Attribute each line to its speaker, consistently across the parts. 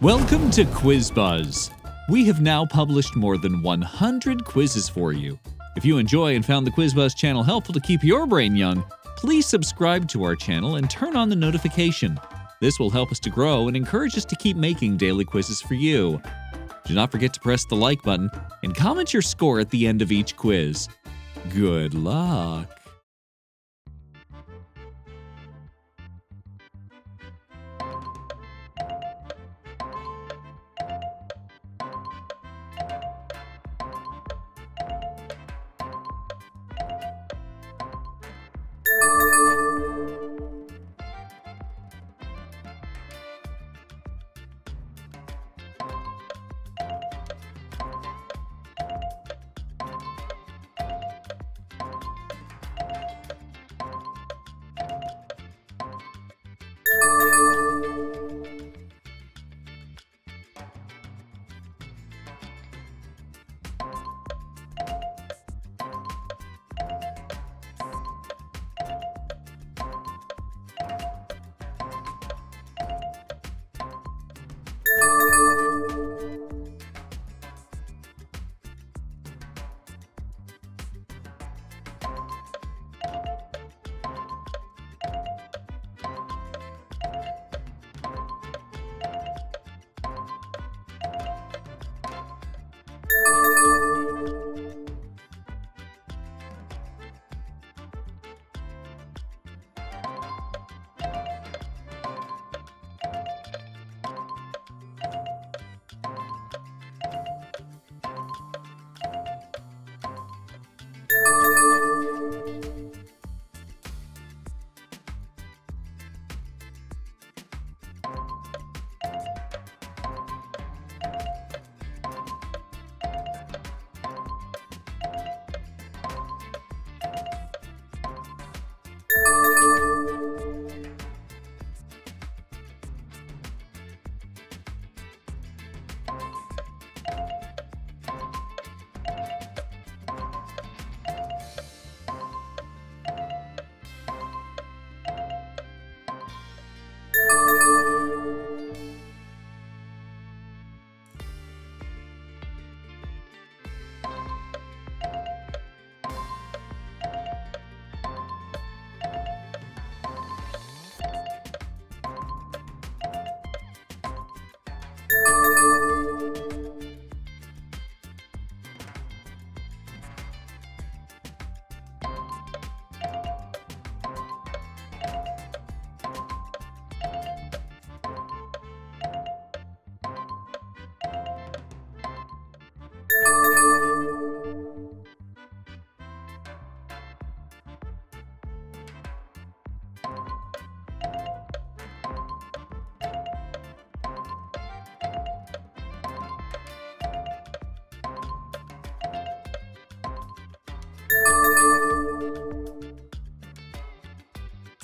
Speaker 1: Welcome to Quiz Buzz. We have now published more than 100 quizzes for you. If you enjoy and found the Quiz Buzz channel helpful to keep your brain young, please subscribe to our channel and turn on the notification. This will help us to grow and encourage us to keep making daily quizzes for you. Do not forget to press the like button and comment your score at the end of each quiz. Good luck.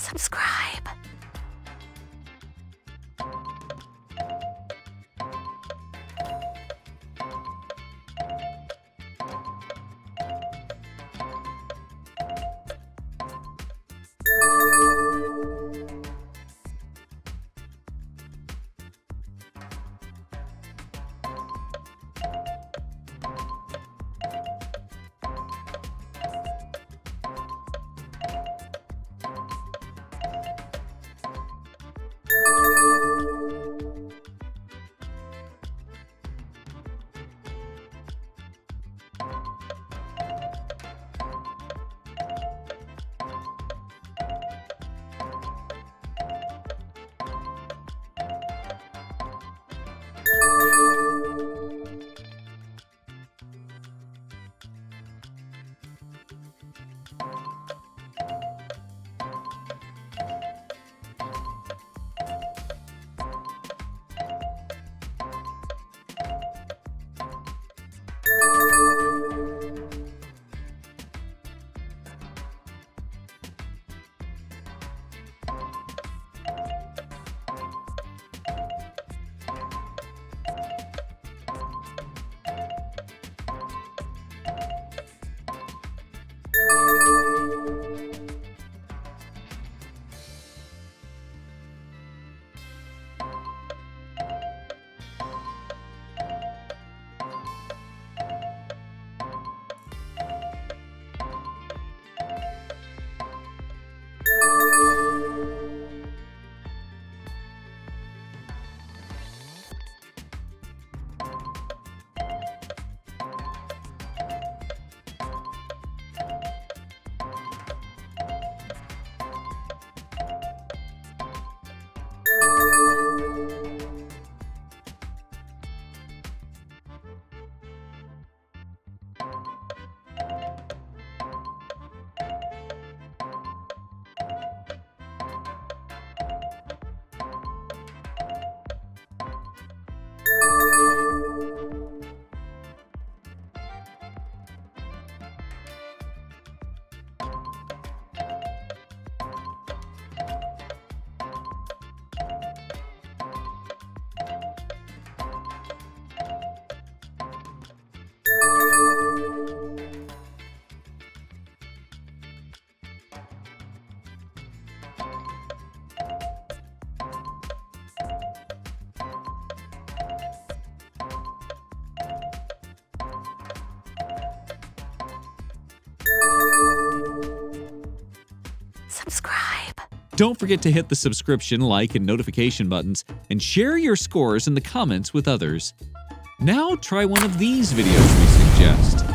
Speaker 2: subscribe. Subscribe.
Speaker 1: Don't forget to hit the subscription, like, and notification buttons, and share your scores in the comments with others. Now try one of these videos we suggest.